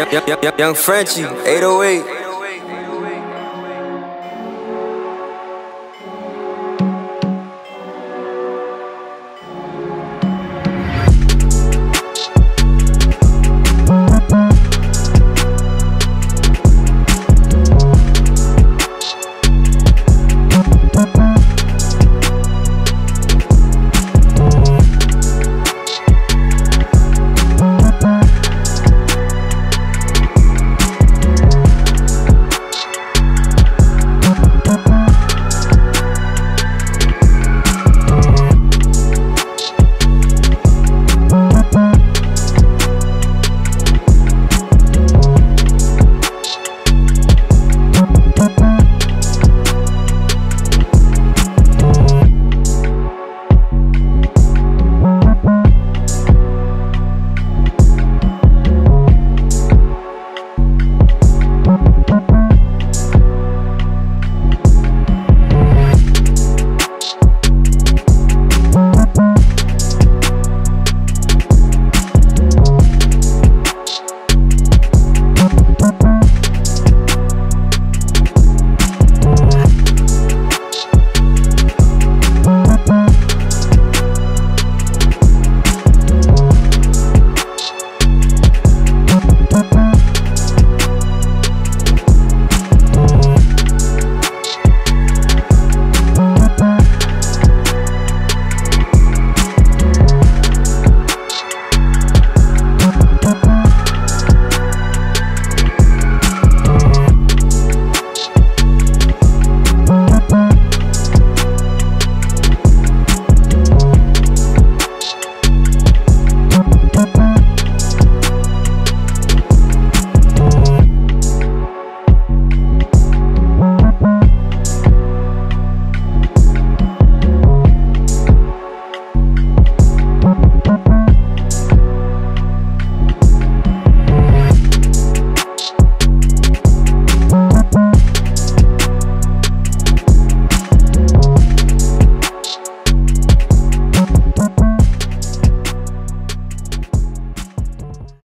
Young, young, young, young Frenchie, 808.